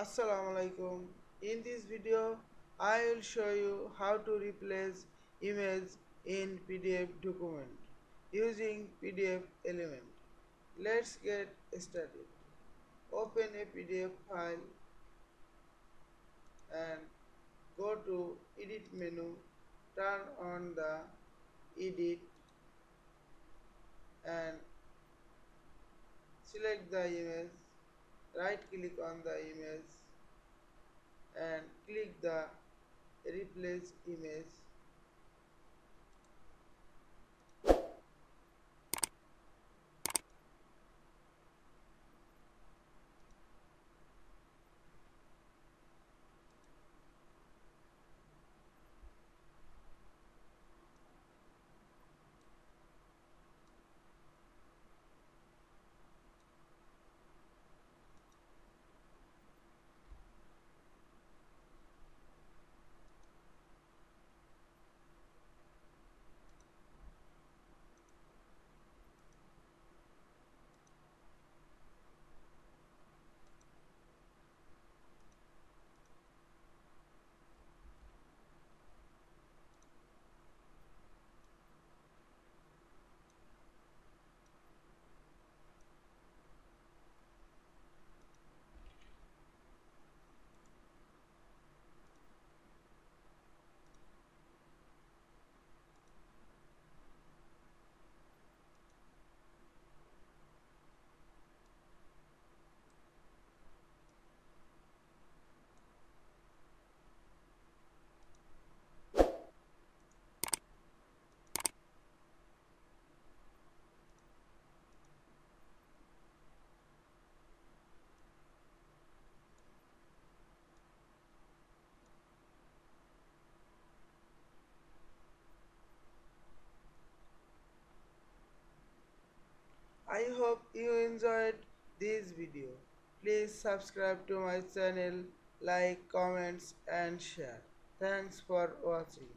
Assalamu alaikum. In this video, I will show you how to replace image in PDF document using PDF element. Let's get started. Open a PDF file and go to edit menu, turn on the edit and select the image right click on the image and click the replace image I hope you enjoyed this video. Please subscribe to my channel, like, comments and share. Thanks for watching.